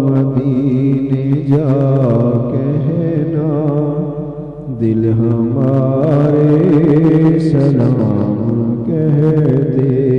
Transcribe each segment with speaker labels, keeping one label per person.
Speaker 1: مدینے جا کہنا دل ہمارے سلام کہہ دے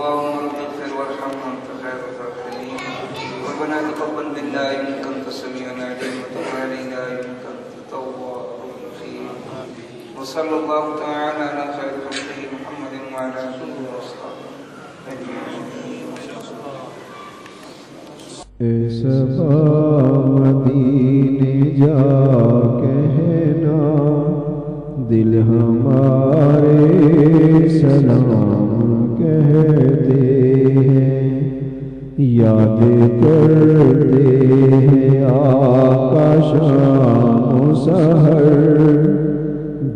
Speaker 2: اللهم رب اغفر وارحم وانت خير الراحمين. ربنا تقبل بالله إنك أنت السميع العليم وتب علينا إنك أنت التواب الرحيم. وصلى الله تعالى على خير خلقه محمد وعلى آله وأصحابه
Speaker 1: مدینے جا کہنا دل ہمارے سلام کہتے ہیں، یاد کرتے ہیں آقا شام و سحر۔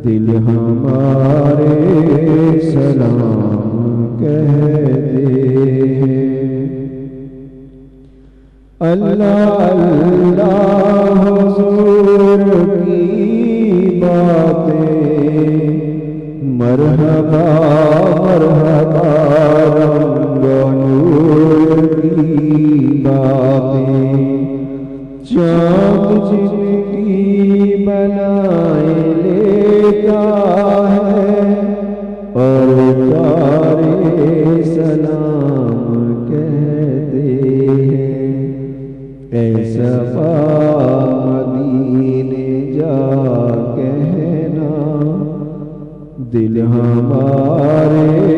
Speaker 1: دل ہمارے سلام کہتے ہیں۔ اللہ اللہ مرحبا مرحبا رنگ نور کی باتیں چاند جن کی بنائے لیتا ہے اور تارے سلام کہتے ہیں ایسا مدینے جا دل ہمارے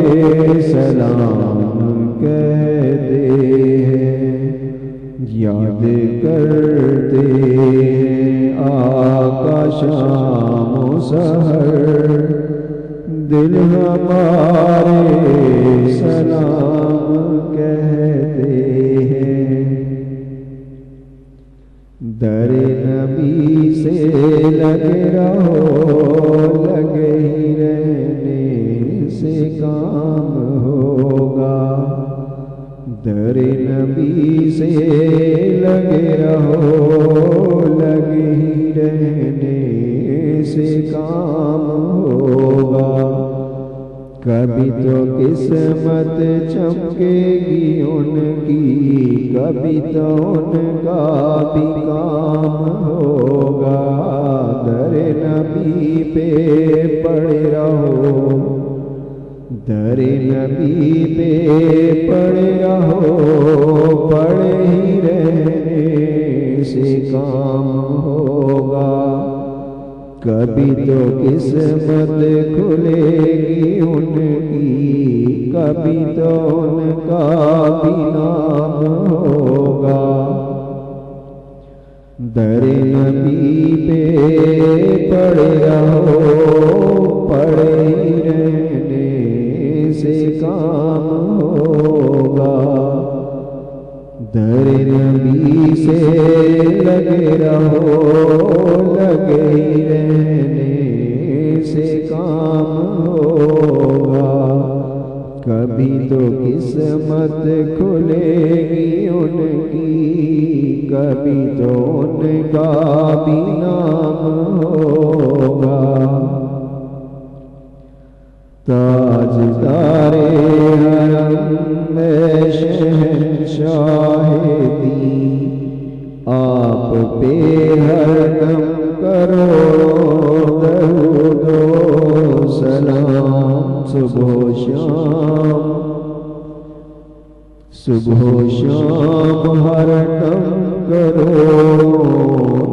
Speaker 1: سلام کہتے ہیں، یاد کرتے ہیں آقا شام و سحر۔ دل ہمارے سلام کہتے ہیں۔ در نبی سے لگے رہو در نبی سے لگے رہو لگے رہنے سے کام ہوگا۔ کبھی تو قسمت چمکے گی ان کی، کبھی تو ان کا بھی کام ہوگا۔ در نبی پہ پڑے رہو در نبی پہ پڑے رہو پڑے ہی رہنے سے کام ہوگا۔ کبھی تو قسمت کھلے گی ان کی، کبھی تو ان کا بھی نام ہوگا۔ در نبی پہ پڑے رہو پڑے ہی رہنے کام ہوگا۔ در نبی سے لگے رہو، لگے رہنے سے کام ہوگا۔ کبھی تو قسمت کھلے گی ان کی، کبھی تو ان کا بھی نام ہوگا۔ تاج تارے حرم میں شہنشاہ آپ پہ ہر دم کرو درود و سلام صبح و شام صبح و شام ہر دم کرو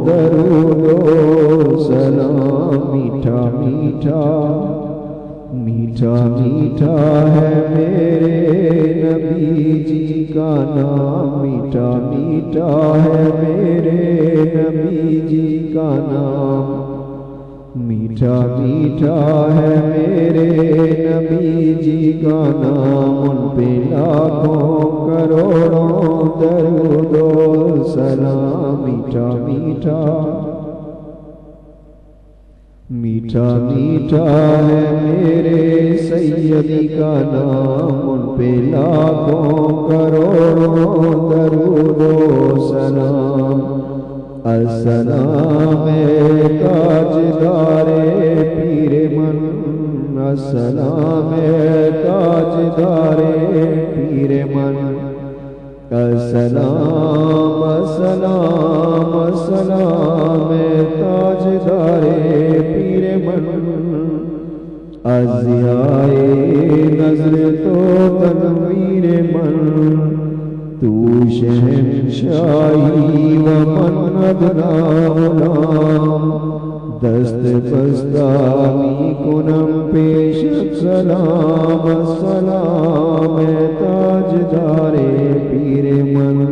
Speaker 1: درود و سلام، میٹھا میٹھا میٹھا میٹھا ہے میرے نبی جی کا نام، میٹھا میٹھا ہے میرے نبی جی کا نام۔ میٹھا میٹھا ہے میرے نبی جی کا نام۔ ان پہ لاکھوں کروڑوں درود و سلام۔ میٹھا میٹھا میٹھا میٹھا ہے میرے سیدی کا نام، ان پہ لاکھوں کروڑوں درود و سلام۔ السلام تاجدار پیر من۔ السلام تاجدار پیر من۔ السلام السلام السلام تاجدار پیر من ازیائے نظر تو تنویر من تو شہنشاہی و من ادنا دست بستانی کنم پیش سلام السلام تاجدار پیر من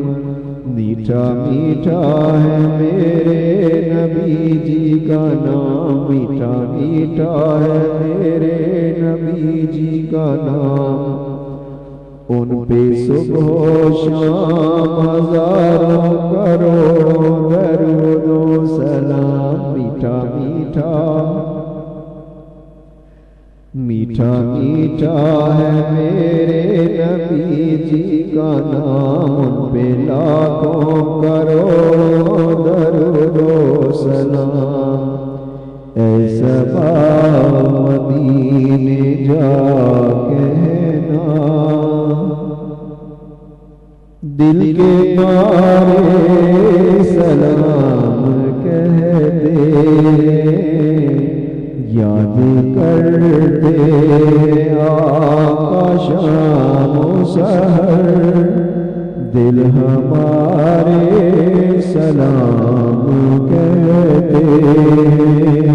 Speaker 1: میٹھا میٹھا ہے میرے نبی جی کا نام، میٹھا میٹھا ہے میرے نبی جی کا نام۔ ان پہ صبح و شام ہزاروں کروڑوں درود و سلام، میٹھا میٹھا۔ میٹھا میٹھا ہے میرے نبی جی کا نام ان پہ لاکھوں کروڑوں درود و سلام ایسا مدینے جا کہنا۔ دل کے مارے سلام کہہ دے۔ یاد کرتے آقا شام و سحر دل ہمارے سلام کہہ